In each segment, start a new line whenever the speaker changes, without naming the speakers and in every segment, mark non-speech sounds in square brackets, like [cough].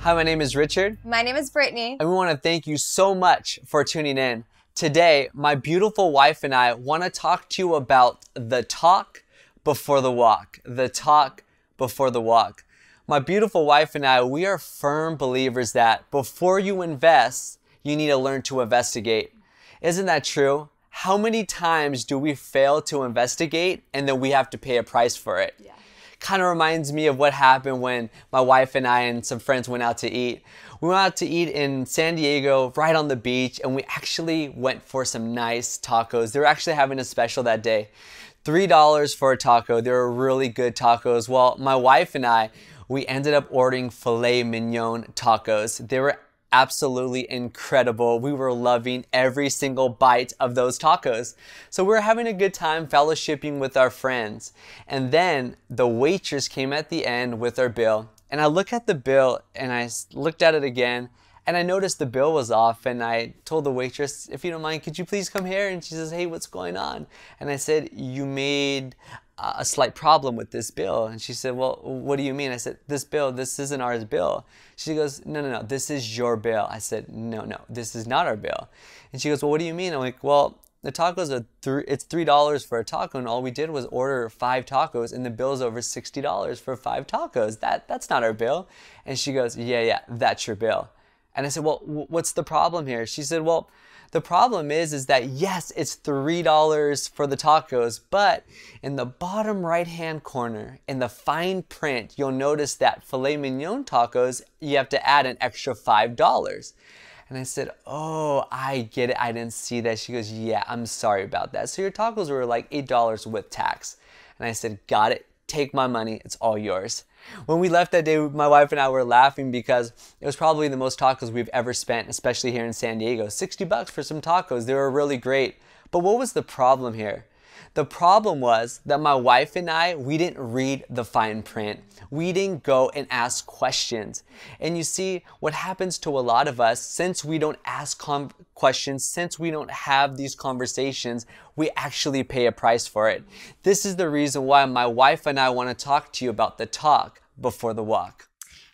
Hi, my name is Richard,
My name is Brittany.
and we want to thank you so much for tuning in. Today, my beautiful wife and I want to talk to you about the talk before the walk. The talk before the walk. My beautiful wife and I, we are firm believers that before you invest, you need to learn to investigate. Isn't that true? How many times do we fail to investigate and then we have to pay a price for it? Kind of reminds me of what happened when my wife and I and some friends went out to eat. We went out to eat in San Diego, right on the beach, and we actually went for some nice tacos. They were actually having a special that day. $3 for a taco. They were really good tacos. Well, my wife and I, we ended up ordering filet mignon tacos. They were absolutely incredible. We were loving every single bite of those tacos. So we were having a good time fellowshipping with our friends. And then the waitress came at the end with our bill. And I look at the bill and I looked at it again and I noticed the bill was off and I told the waitress, if you don't mind, could you please come here? And she says, hey, what's going on? And I said, you made a slight problem with this bill. And she said, well, what do you mean? I said, this bill, this isn't ours bill. She goes, no, no, no, this is your bill. I said, no, no, this is not our bill. And she goes, well, what do you mean? I'm like, well, the tacos are three, it's three dollars for a taco, and all we did was order five tacos, and the bill's over sixty dollars for five tacos. That that's not our bill. And she goes, yeah, yeah, that's your bill. And I said, well, what's the problem here? She said, well, the problem is, is that yes, it's three dollars for the tacos, but in the bottom right-hand corner, in the fine print, you'll notice that filet mignon tacos, you have to add an extra five dollars. And I said, Oh, I get it. I didn't see that. She goes, Yeah, I'm sorry about that. So your tacos were like $8 with tax. And I said, Got it. Take my money. It's all yours. When we left that day, my wife and I were laughing because it was probably the most tacos we've ever spent, especially here in San Diego. 60 bucks for some tacos. They were really great. But what was the problem here? The problem was that my wife and I, we didn't read the fine print. We didn't go and ask questions. And you see, what happens to a lot of us, since we don't ask questions, since we don't have these conversations, we actually pay a price for it. This is the reason why my wife and I want to talk to you about the talk before the walk.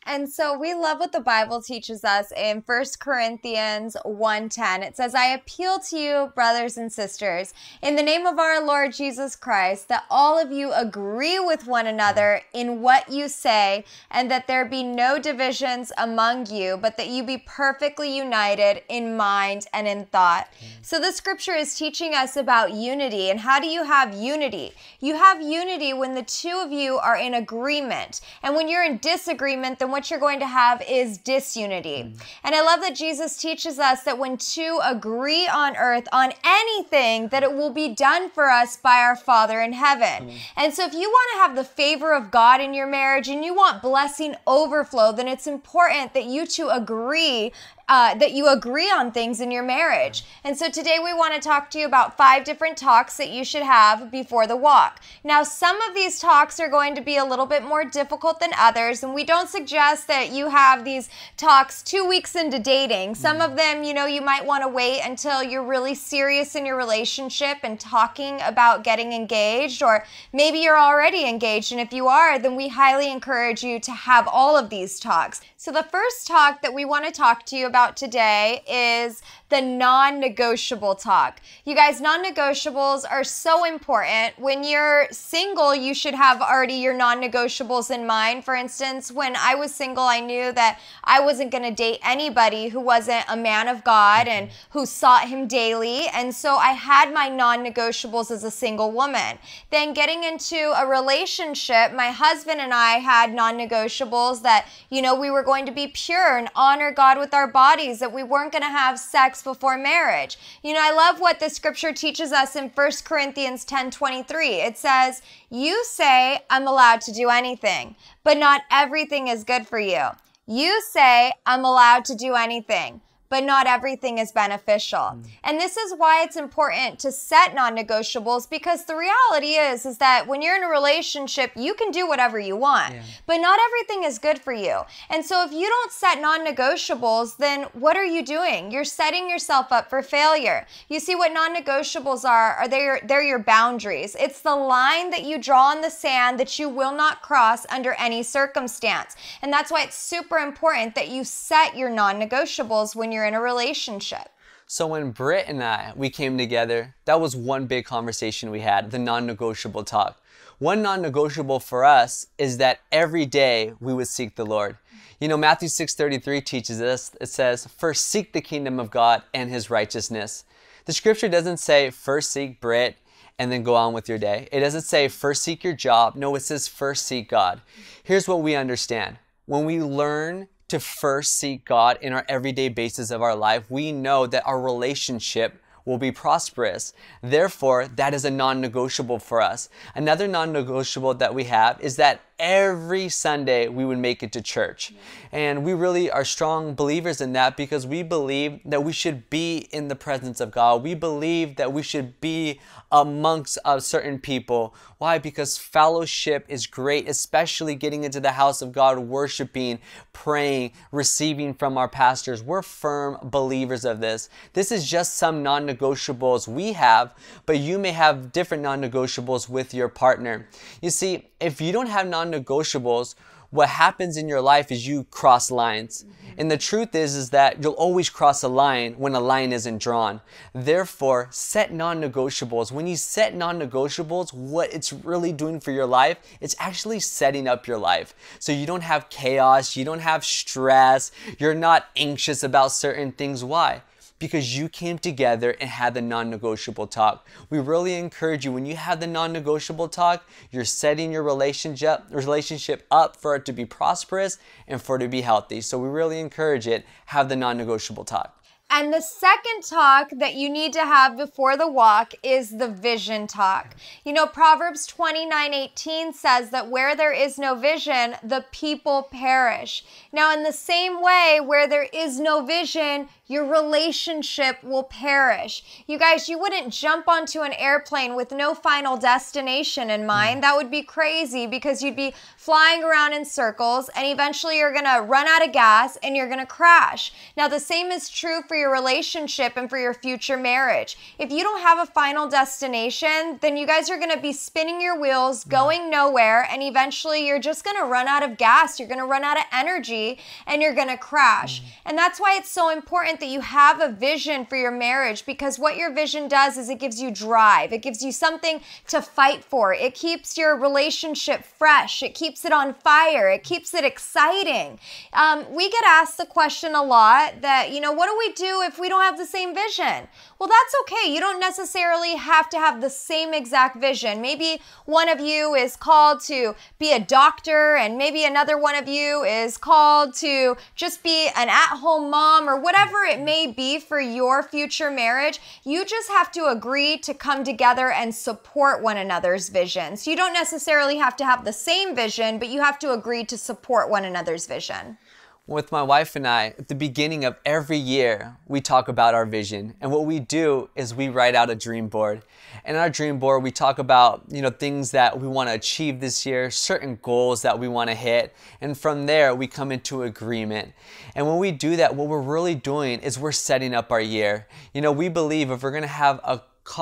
And so we love what the Bible teaches us in 1 Corinthians 1:10. It says, "I appeal to you, brothers and sisters, in the name of our Lord Jesus Christ, that all of you agree with one another in what you say, and that there be no divisions among you, but that you be perfectly united in mind and in thought." Mm. So the scripture is teaching us about unity. And how do you have unity? You have unity when the two of you are in agreement. And when you're in disagreement, then what you're going to have is disunity. And I love that Jesus teaches us that when two agree on earth on anything, that it will be done for us by our Father in heaven. Mm. And so if you want to have the favor of God in your marriage and you want blessing overflow, then it's important that you two agree uh, that you agree on things in your marriage. And so today we want to talk to you about five different talks that you should have before the walk. Now, some of these talks are going to be a little bit more difficult than others, and we don't suggest that you have these talks two weeks into dating. Some of them, you know, you might want to wait until you're really serious in your relationship and talking about getting engaged, or maybe you're already engaged. And if you are, then we highly encourage you to have all of these talks. So, the first talk that we want to talk to you about today is the non negotiable talk. You guys, non negotiables are so important. When you're single, you should have already your non negotiables in mind. For instance, when I was single, I knew that I wasn't going to date anybody who wasn't a man of God and who sought Him daily. And so I had my non negotiables as a single woman. Then, getting into a relationship, my husband and I had non negotiables that, you know, we were going to be pure and honor God with our bodies, that we weren't going to have sex before marriage. You know, I love what the scripture teaches us in 1 Corinthians 10 23. It says, You say, I'm allowed to do anything, but not everything is good for you. You say, I'm allowed to do anything, but not everything is beneficial. Mm. And this is why it's important to set non-negotiables because the reality is is that when you're in a relationship, you can do whatever you want, yeah. but not everything is good for you. And so if you don't set non-negotiables, then what are you doing? You're setting yourself up for failure. You see what non-negotiables are? Are they your, they're your boundaries. It's the line that you draw in the sand that you will not cross under any circumstance. And that's why it's super important that you set your non-negotiables when you're you're in a relationship.
So when Britt and I, we came together, that was one big conversation we had, the non-negotiable talk. One non-negotiable for us is that every day we would seek the Lord. You know, Matthew 6.33 teaches us, it says, first seek the kingdom of God and his righteousness. The scripture doesn't say first seek Britt and then go on with your day. It doesn't say first seek your job. No, it says first seek God. Here's what we understand. When we learn to first seek God in our everyday basis of our life, we know that our relationship will be prosperous. Therefore, that is a non negotiable for us. Another non negotiable that we have is that every Sunday we would make it to church. And we really are strong believers in that because we believe that we should be in the presence of God. We believe that we should be amongst uh, certain people. Why? Because fellowship is great, especially getting into the house of God, worshiping, praying, receiving from our pastors. We're firm believers of this. This is just some non negotiables we have, but you may have different non negotiables with your partner. You see, if you don't have non negotiables, what happens in your life is you cross lines. Mm-hmm. And the truth is is that you'll always cross a line when a line isn't drawn. Therefore, set non-negotiables. When you set non-negotiables, what it's really doing for your life, it's actually setting up your life. So you don't have chaos, you don't have stress, you're not anxious about certain things. Why? Because you came together and had the non-negotiable talk. We really encourage you when you have the non-negotiable talk, you're setting your relationship relationship up for it to be prosperous and for it to be healthy. So we really encourage it, have the non-negotiable talk.
And the second talk that you need to have before the walk is the vision talk. You know, Proverbs 29 18 says that where there is no vision, the people perish. Now, in the same way, where there is no vision, your relationship will perish. You guys, you wouldn't jump onto an airplane with no final destination in mind. That would be crazy because you'd be flying around in circles and eventually you're gonna run out of gas and you're gonna crash. Now, the same is true for your relationship and for your future marriage. If you don't have a final destination, then you guys are gonna be spinning your wheels, mm. going nowhere, and eventually you're just gonna run out of gas, you're gonna run out of energy, and you're gonna crash. Mm. And that's why it's so important important that you have a vision for your marriage because what your vision does is it gives you drive. It gives you something to fight for. It keeps your relationship fresh. It keeps it on fire. It keeps it exciting. Um, we get asked the question a lot that, you know, what do we do if we don't have the same vision? Well, that's okay. You don't necessarily have to have the same exact vision. Maybe one of you is called to be a doctor, and maybe another one of you is called to just be an at home mom or whatever it may be for your future marriage, you just have to agree to come together and support one another's vision. So you don't necessarily have to have the same vision, but you have to agree to support one another's vision.
With my wife and I, at the beginning of every year, we talk about our vision. And what we do is we write out a dream board. And our dream board, we talk about, you know, things that we want to achieve this year, certain goals that we want to hit. And from there, we come into agreement. And when we do that, what we're really doing is we're setting up our year. You know, we believe if we're going to have a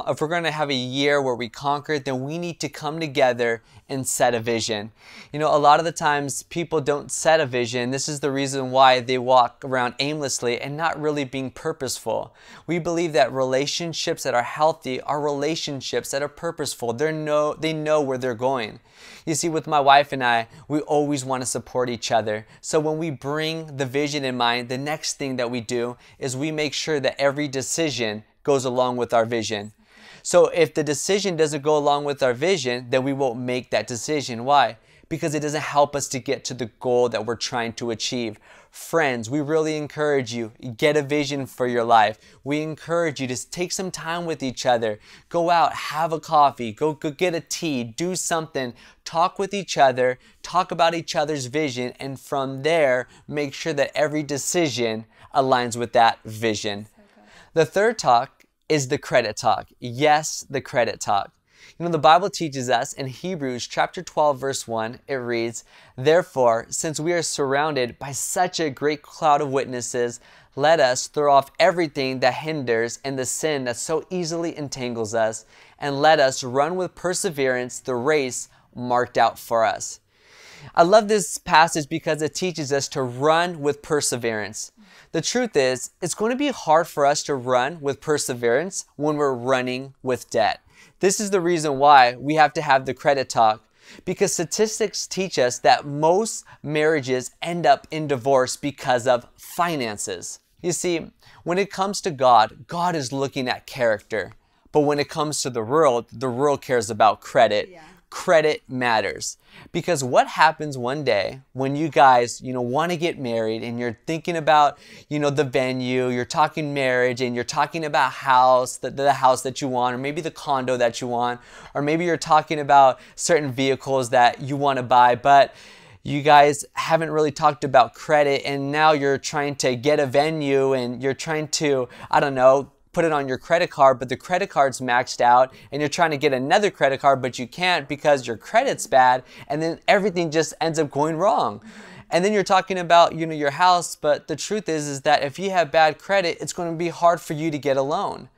if we're going to have a year where we conquer, then we need to come together and set a vision. You know, a lot of the times people don't set a vision. This is the reason why they walk around aimlessly and not really being purposeful. We believe that relationships that are healthy are relationships that are purposeful. They know they know where they're going. You see, with my wife and I, we always want to support each other. So when we bring the vision in mind, the next thing that we do is we make sure that every decision goes along with our vision. So if the decision doesn't go along with our vision, then we won't make that decision. Why? because it doesn't help us to get to the goal that we're trying to achieve. Friends, we really encourage you, get a vision for your life. We encourage you to take some time with each other. Go out, have a coffee, go, go get a tea, do something, talk with each other, talk about each other's vision, and from there, make sure that every decision aligns with that vision. The third talk is the credit talk. Yes, the credit talk. You know, the Bible teaches us in Hebrews chapter 12, verse 1, it reads, Therefore, since we are surrounded by such a great cloud of witnesses, let us throw off everything that hinders and the sin that so easily entangles us, and let us run with perseverance the race marked out for us. I love this passage because it teaches us to run with perseverance. The truth is, it's going to be hard for us to run with perseverance when we're running with debt. This is the reason why we have to have the credit talk because statistics teach us that most marriages end up in divorce because of finances. You see, when it comes to God, God is looking at character. But when it comes to the world, the world cares about credit. Yeah credit matters. Because what happens one day when you guys you know want to get married and you're thinking about you know the venue you're talking marriage and you're talking about house the, the house that you want or maybe the condo that you want or maybe you're talking about certain vehicles that you want to buy but you guys haven't really talked about credit and now you're trying to get a venue and you're trying to i don't know put it on your credit card, but the credit card's maxed out and you're trying to get another credit card, but you can't because your credit's bad. And then everything just ends up going wrong. And then you're talking about, you know, your house, but the truth is, is that if you have bad credit, it's going to be hard for you to get a loan.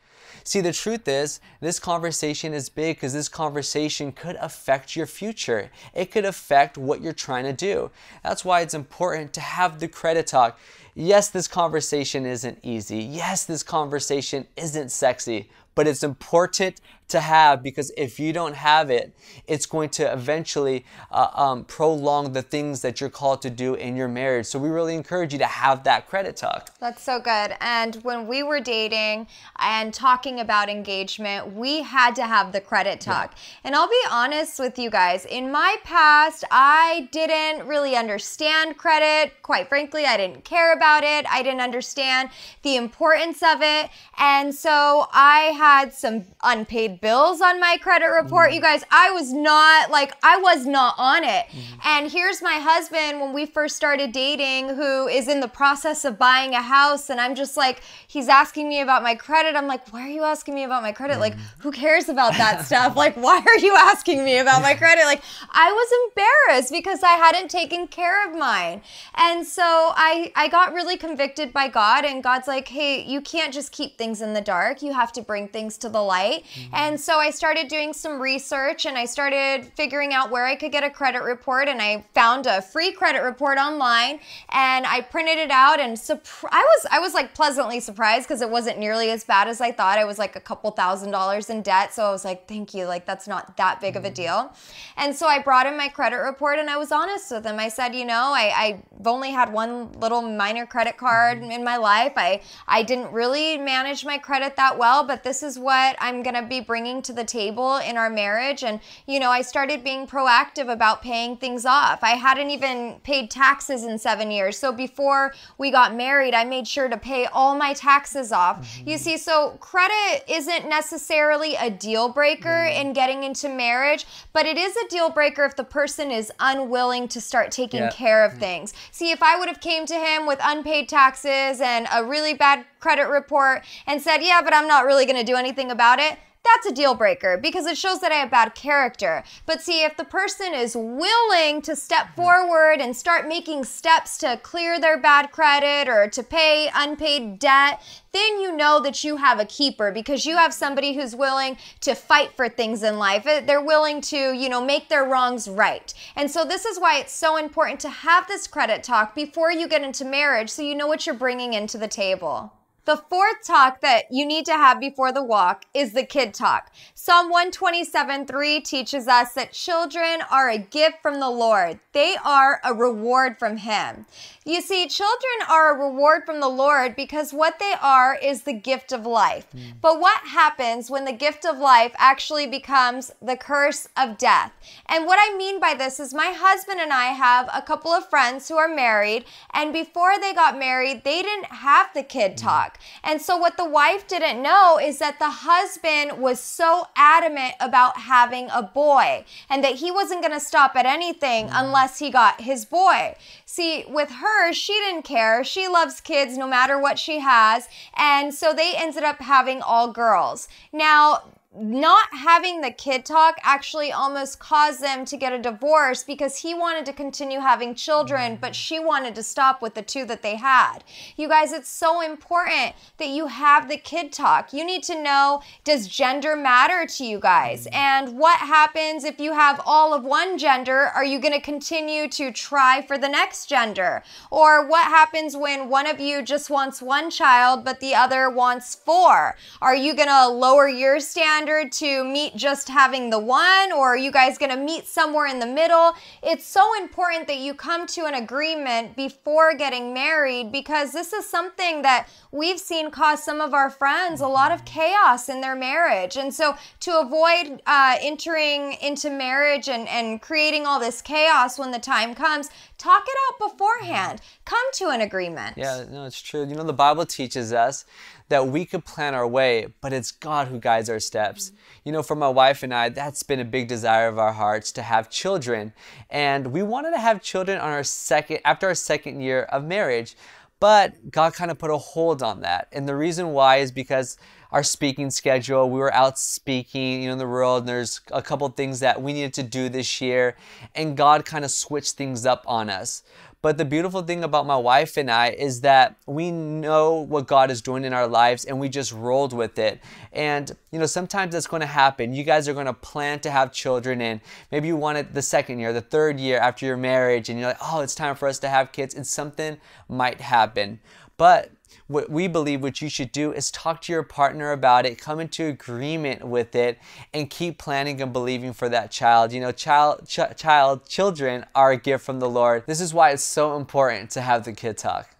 See, the truth is, this conversation is big because this conversation could affect your future. It could affect what you're trying to do. That's why it's important to have the credit talk. Yes, this conversation isn't easy. Yes, this conversation isn't sexy, but it's important to have because if you don't have it, it's going to eventually uh, um, prolong the things that you're called to do in your marriage. So we really encourage you to have that credit talk.
That's so good. And when we were dating and talking about engagement, we had to have the credit talk. Yeah. And I'll be honest with you guys, in my past, I didn't really understand credit. Quite frankly, I didn't care about it. I didn't understand the importance of it. And so I had some unpaid bills on my credit report. Mm. You guys, I was not like, I was not on it. Mm. And here's my husband when we first started dating, who is in the process of buying a house. And I'm just like, he's asking me about my credit. I'm like, why are you asking me about my credit? Mm. Like, who cares about that [laughs] stuff? Like, why are you asking me about my credit? Like, I was embarrassed because I hadn't taken care of mine. And so I, I got really convicted by God. And God's like, hey, you can't just keep things in the dark. You have to bring things to the light. Mm-hmm. And so I started doing some research and I started figuring out where I could get a credit report. And I found a free credit report online and I printed it out. And I was I was like pleasantly surprised because it wasn't nearly as bad as I thought. I was like a couple thousand dollars in debt. So I was like, thank you. Like that's not that big of a mm-hmm. deal. And so I brought in my credit report and I was honest with him. I said, you know, I, I've only had one little minor credit card mm-hmm. in my life. I I didn't really manage my credit that well, but this is what I'm gonna be bringing to the table in our marriage. And, you know, I started being proactive about paying things off. I hadn't even paid taxes in seven years. So before we got married, I made sure to pay all my taxes off. Mm-hmm. You see, so credit isn't necessarily a deal breaker mm-hmm. in getting into marriage, but it is a deal breaker if the person is unwilling to start taking yeah. care of mm-hmm. things. See, if I would have came to him with unpaid taxes and a really bad credit report and said, yeah, but I'm not really going to do anything about it, that's a deal breaker because it shows that I have bad character. But see, if the person is willing to step mm-hmm. forward and start making steps to clear their bad credit or to pay unpaid debt, then you know that you have a keeper because you have somebody who's willing to fight for things in life. Uh, they're willing to, you know, make their wrongs right. And so this is why it's so important to have this credit talk before you get into marriage so you know what you're bringing into the table. The fourth talk that you need to have before the walk is the kid talk. Psalm 127 3 teaches us that children are a gift from the Lord, they are a reward from Him. You see, children are a reward from the Lord because what they are is the gift of life. Mm. But what happens when the gift of life actually becomes the curse of death? And what I mean by this is my husband and I have a couple of friends who are married, and before they got married, they didn't have the kid mm. talk. And so what the wife didn't know is that the husband was so adamant about having a boy and that he wasn't going to stop at anything mm. unless he got his boy. See, with her, she didn't care. She loves kids no matter what she has. And so they ended up having all girls. Now, not having the kid talk actually almost caused them to get a divorce because he wanted to continue having children, but she wanted to stop with the two that they had. You guys, it's so important that you have the kid talk. You need to know does gender matter to you guys? And what happens if you have all of one gender? Are you going to continue to try for the next gender? Or what happens when one of you just wants one child, but the other wants four? Are you going to lower your standard? To meet just having the one, or are you guys to meet somewhere in the middle? It's so important that you come to an agreement before getting married because this is something that we've seen cause some of our friends a lot of chaos in their marriage. And so to avoid uh, entering into marriage and, and creating all this chaos when the time comes, talk it out beforehand. Come to an agreement.
Yeah, no, it's true. You know, the Bible teaches us that we could plan our way, but it's God who guides our steps. You know, for my wife and I, that's been a big desire of our hearts to have children. And we wanted to have children on our second after our second year of marriage. But God kind of put a hold on that. And the reason why is because our speaking schedule, we were out speaking, you know, in the world, and there's a couple things that we needed to do this year. And God kind of switched things up on us. But the beautiful thing about my wife and I is that we know what God is doing in our lives and we just rolled with it. And, you know, sometimes that's going to happen. You guys are going to plan to have children and maybe you want it the second year, the third year after your marriage, and you're like, oh, it's time for us to have kids, and something might happen. But what we believe what you should do is talk to your partner about it, come into agreement with it, and keep planning and believing for that child. You know, child, ch child, children are a gift from the Lord. This is why it's so important to have the kid talk.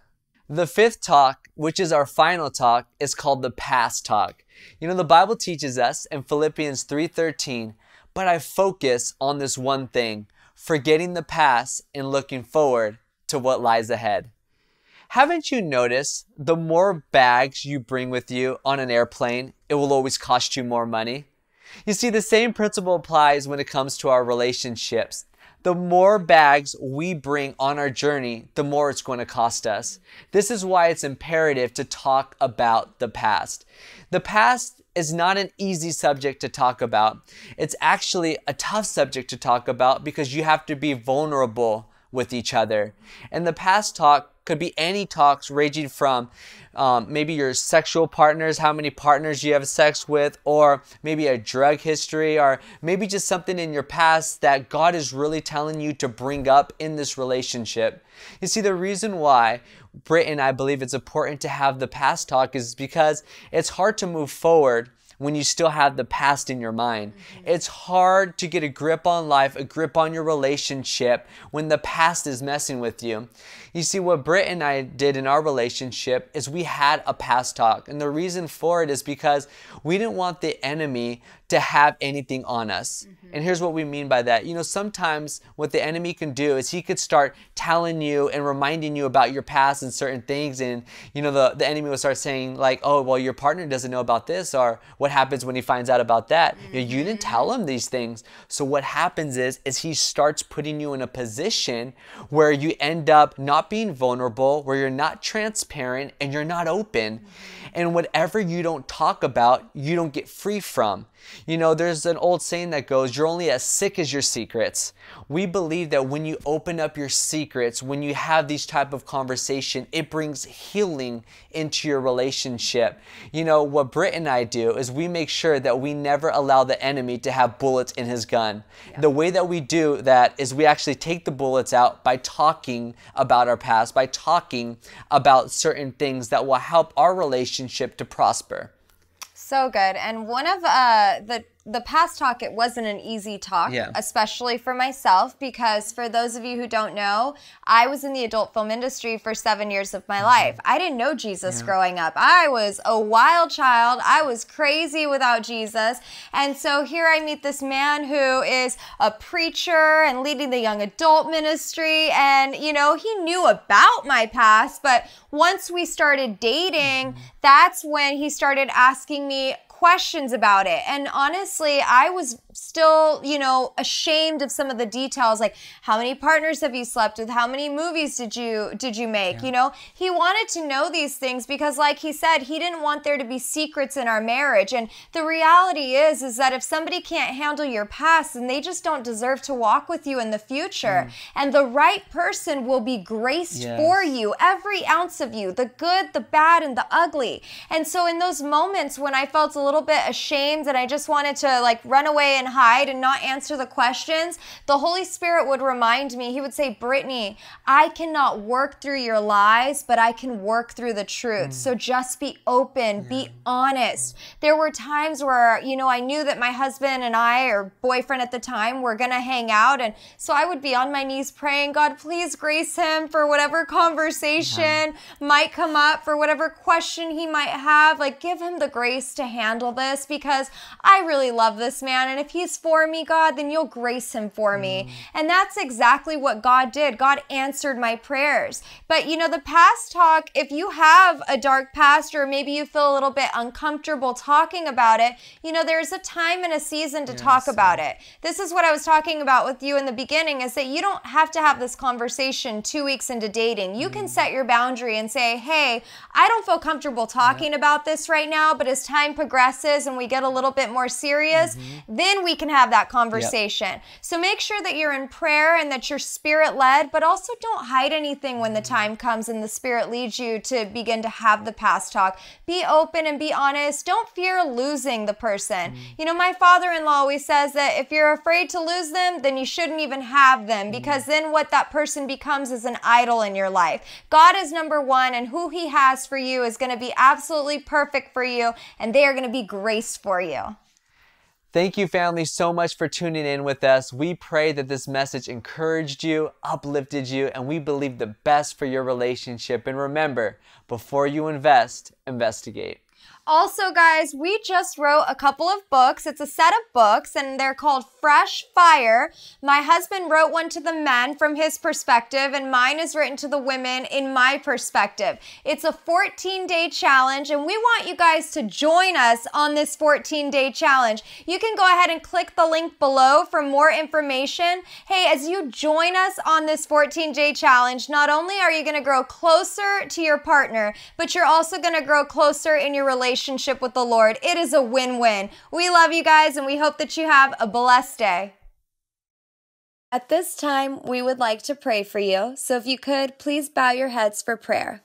The fifth talk, which is our final talk, is called the past talk. You know, the Bible teaches us in Philippians 3:13, but I focus on this one thing, forgetting the past and looking forward to what lies ahead. Haven't you noticed the more bags you bring with you on an airplane, it will always cost you more money? You see, the same principle applies when it comes to our relationships. The more bags we bring on our journey, the more it's going to cost us. This is why it's imperative to talk about the past. The past is not an easy subject to talk about. It's actually a tough subject to talk about because you have to be vulnerable with each other. And the past talk could be any talks ranging from um, maybe your sexual partners, how many partners you have sex with, or maybe a drug history, or maybe just something in your past that God is really telling you to bring up in this relationship. You see, the reason why Britt and I believe it's important to have the past talk is because it's hard to move forward when you still have the past in your mind. Mm-hmm. It's hard to get a grip on life, a grip on your relationship when the past is messing with you. You see, what Britt and I did in our relationship is we had a past talk. And the reason for it is because we didn't want the enemy to have anything on us. Mm-hmm. And here's what we mean by that. You know, sometimes what the enemy can do is he could start telling you and reminding you about your past and certain things. And, you know, the, the enemy will start saying, like, oh, well, your partner doesn't know about this, or what happens when he finds out about that? Mm-hmm. You, know, you didn't tell him these things. So what happens is, is he starts putting you in a position where you end up not being vulnerable, where you're not transparent and you're not open. Mm-hmm and whatever you don't talk about, you don't get free from. You know, there's an old saying that goes, You're only as sick as your secrets. We believe that when you open up your secrets, when you have these type of conversation, it brings healing into your relationship. You know, what Britt and I do is we make sure that we never allow the enemy to have bullets in his gun. Yeah. The way that we do that is we actually take the bullets out by talking about our past, by talking about certain things that will help our relationship to prosper.
So good. And one of uh, the the past talk, it wasn't an easy talk,
Yeah.
especially for myself, because for those of you who don't know, I was in the adult film industry for seven years of my mm-hmm. life. I didn't know Jesus growing up. I was a wild child. I was crazy without Jesus. And so here I meet this man who is a preacher and leading the young adult ministry. And, you know, he knew about my past, but once we started dating, mm-hmm. that's when he started asking me questions about it. And honestly, I was still, you know, ashamed of some of the details like how many partners have you slept with? How many movies did you did you make? You know, he wanted to know these things because like he said, he didn't want there to be secrets in our marriage. And the reality is is that if somebody can't handle your past, then they just don't deserve to walk with you in the future. Mm. And the right person will be graced
Yes.
for you, every ounce of you, the good, the bad, and the ugly. And so in those moments when I felt a little bit ashamed and I just wanted to like run away and hide and not answer the questions, the Holy Spirit would remind me, He would say, Brittany, I cannot work through your lies, but I can work through the truth. Mm. So just be open, be honest. There were times where, you know, I knew that my husband and I, or boyfriend at the time, were gonna hang out. And so I would be on my knees praying, God, please grace him for whatever conversation might come up, for whatever question he might have. Like, give him the grace to handle this because I really love this man. And if he's for me, God, then you'll grace him for me. Mm. And that's exactly what God did. God answered my prayers. But, you know, the past talk, if you have a dark past or maybe you feel a little bit uncomfortable talking about it, you know, there's a time and a season to talk about it. This is what I was talking about with you in the beginning is that you don't have to have this conversation two weeks into dating. You can mm. set your boundary and say, hey, I don't feel comfortable talking about this right now, but as time progresses and we get a little bit more serious, mm-hmm. then we can have that conversation. So make sure that you're in prayer and that you're spirit led, but also don't hide anything when the mm-hmm. time comes and the spirit leads you to begin to have the past talk. Be open and be honest. Don't fear losing the person. Mm. You know, my father in law always says that if you're afraid to lose them, then you shouldn't even have them mm. because then what that person becomes is an idol in your life. God is number one, and who He has for you is going to be absolutely perfect for you, and they are going to be grace for you.
Thank you, family, so much for tuning in with us. We pray that this message encouraged you, uplifted you, and we believe the best for your relationship. And remember, before you invest, investigate.
Also, guys, we just wrote a couple of books. It's a set of books, and they're called Fresh Fire. My husband wrote one to the men from his perspective, and mine is written to the women in my perspective. It's a 14 day challenge, and we want you guys to join us on this 14 day challenge. You can go ahead and click the link below for more information. Hey, as you join us on this 14 day challenge, not only are you going to grow closer to your partner, but you're also going to grow closer in your relationship with the Lord. It is a win win. We love you guys, and we hope that you have a blessed day. At this time, we would like to pray for you. So if you could, please bow your heads for prayer.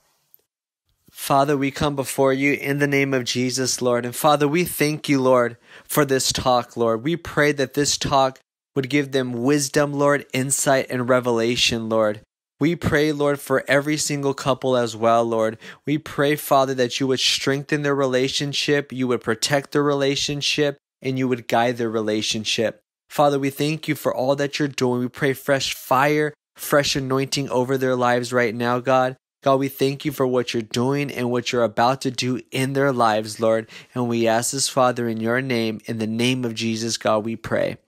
Father, we come before you in the name of Jesus, Lord. And Father, we thank you, Lord, for this talk, Lord. We pray that this talk would give them wisdom, Lord, insight, and revelation, Lord. We pray, Lord, for every single couple as well, Lord. We pray, Father, that you would strengthen their relationship, you would protect their relationship, and you would guide their relationship. Father, we thank you for all that you're doing. We pray fresh fire, fresh anointing over their lives right now, God. God, we thank you for what you're doing and what you're about to do in their lives, Lord. And we ask this, Father, in your name, in the name of Jesus, God, we pray.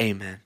Amen.